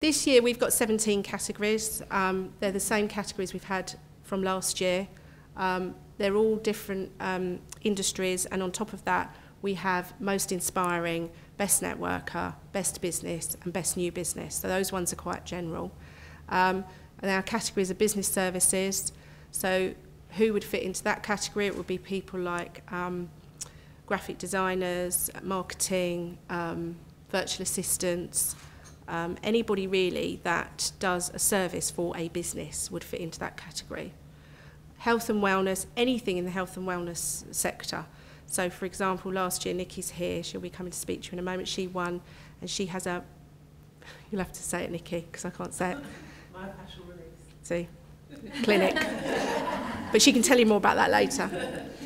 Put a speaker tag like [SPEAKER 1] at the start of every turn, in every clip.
[SPEAKER 1] This year we've got 17 categories. Um, they're the same categories we've had from last year. Um, they're all different um, industries, and on top of that, we have most inspiring, best networker, best business, and best new business. So those ones are quite general. Um, and our categories are business services. So who would fit into that category? It would be people like um, graphic designers, marketing, um, virtual assistants, um, anybody really that does a service for a business would fit into that category. Health and wellness, anything in the health and wellness sector. So, for example, last year Nikki's here, she'll be coming to speak to you in a moment. She won, and she has a, you'll have to say it, Nikki, because I can't say it.
[SPEAKER 2] My fashion release.
[SPEAKER 1] See, clinic. but she can tell you more about that later.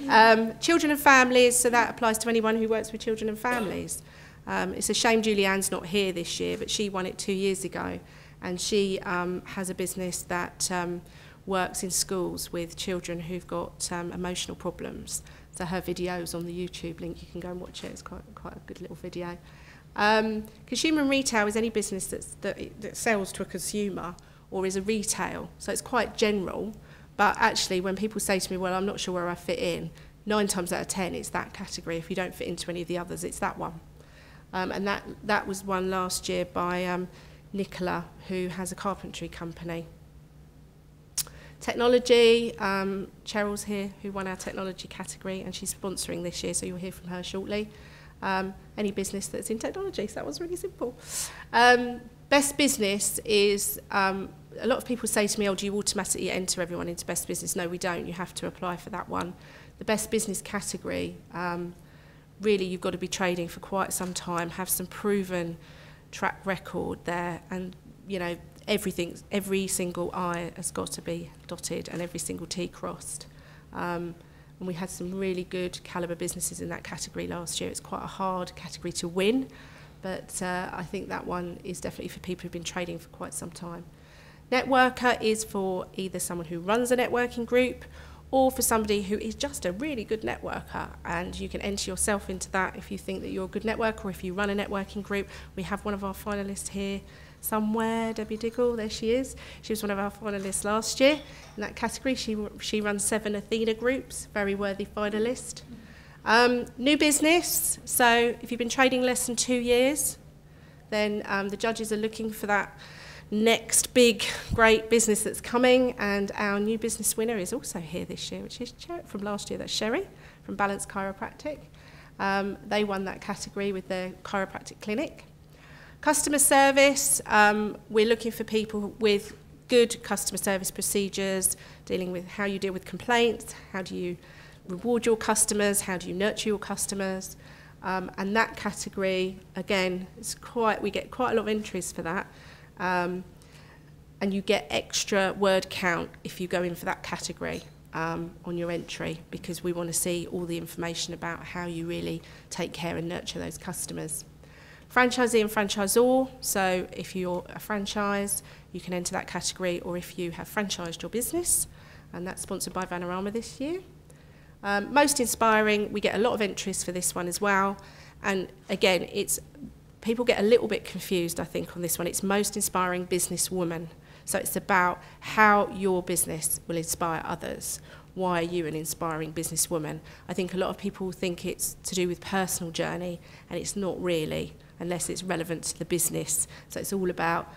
[SPEAKER 1] Um, children and families, so that applies to anyone who works with children and families. Um, it's a shame Julianne's not here this year, but she won it two years ago. And she um, has a business that um, works in schools with children who've got um, emotional problems. So her video's on the YouTube link, you can go and watch it. It's quite, quite a good little video. Um, consumer and retail is any business that's, that, that sells to a consumer or is a retail. So it's quite general. But actually, when people say to me, well, I'm not sure where I fit in, nine times out of ten, it's that category. If you don't fit into any of the others, it's that one. Um, and that, that was won last year by um, Nicola, who has a carpentry company. Technology, um, Cheryl's here, who won our technology category, and she's sponsoring this year, so you'll hear from her shortly. Um, any business that's in technology, so that was really simple. Um, best business is, um, a lot of people say to me, oh, do you automatically enter everyone into best business? No, we don't. You have to apply for that one. The best business category, um, really you've got to be trading for quite some time, have some proven track record there, and you know everything, every single I has got to be dotted and every single T crossed. Um, and we had some really good caliber businesses in that category last year. It's quite a hard category to win, but uh, I think that one is definitely for people who've been trading for quite some time. Networker is for either someone who runs a networking group or for somebody who is just a really good networker and you can enter yourself into that if you think that you're a good networker or if you run a networking group. We have one of our finalists here somewhere, Debbie Diggle, there she is. She was one of our finalists last year in that category. She, she runs seven Athena groups, very worthy finalist. Um, new business, so if you've been trading less than two years, then um, the judges are looking for that next big great business that's coming and our new business winner is also here this year which is from last year that's Sherry from Balance Chiropractic. Um, they won that category with their chiropractic clinic. Customer service um, we're looking for people with good customer service procedures dealing with how you deal with complaints how do you reward your customers how do you nurture your customers? Um, and that category again is quite we get quite a lot of entries for that um, and you get extra word count if you go in for that category um, on your entry because we want to see all the information about how you really take care and nurture those customers. Franchisee and franchisor, so if you're a franchise, you can enter that category, or if you have franchised your business, and that's sponsored by Vanarama this year. Um, most inspiring, we get a lot of entries for this one as well, and again, it's people get a little bit confused, I think, on this one. It's most inspiring businesswoman. So it's about how your business will inspire others. Why are you an inspiring businesswoman? I think a lot of people think it's to do with personal journey, and it's not really, unless it's relevant to the business. So it's all about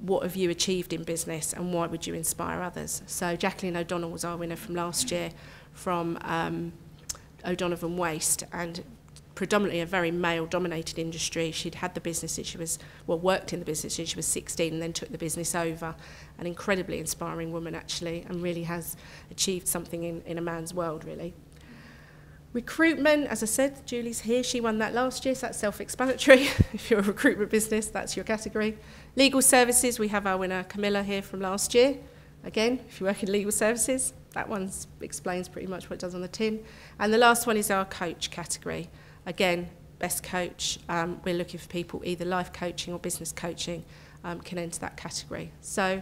[SPEAKER 1] what have you achieved in business and why would you inspire others. So Jacqueline O'Donnell was our winner from last year from um, O'Donovan Waste, and predominantly a very male-dominated industry. She'd had the business since she was, well, worked in the business since she was 16 and then took the business over. An incredibly inspiring woman, actually, and really has achieved something in, in a man's world, really. Recruitment, as I said, Julie's here. She won that last year, so that's self-explanatory. if you're a recruitment business, that's your category. Legal services, we have our winner Camilla here from last year. Again, if you work in legal services, that one explains pretty much what it does on the tin. And the last one is our coach category. Again, best coach, um, we're looking for people either life coaching or business coaching um, can enter that category. So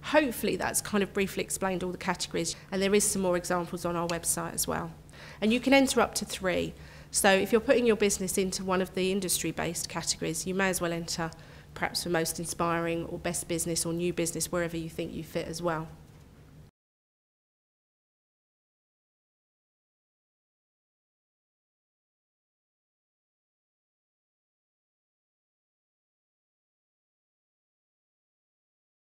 [SPEAKER 1] hopefully that's kind of briefly explained all the categories and there is some more examples on our website as well. And you can enter up to three. So if you're putting your business into one of the industry-based categories, you may as well enter perhaps for most inspiring or best business or new business, wherever you think you fit as well.